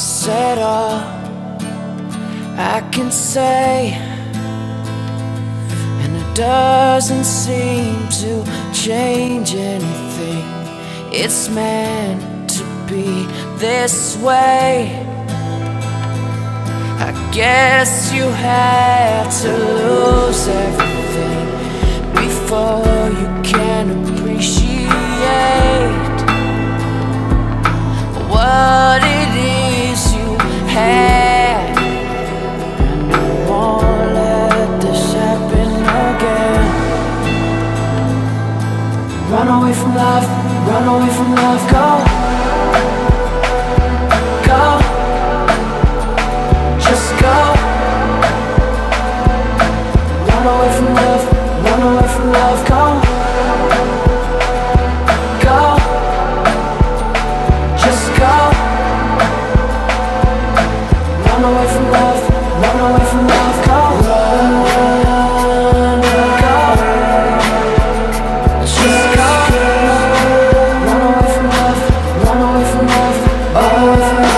said all I can say And it doesn't seem to change anything. It's meant to be this way. I guess you had to lose everything before And I won't let this happen again. Run away from love, run away from love, go. Go. Just go. Run away from love, run away from love, go. Go. Just go. Oh.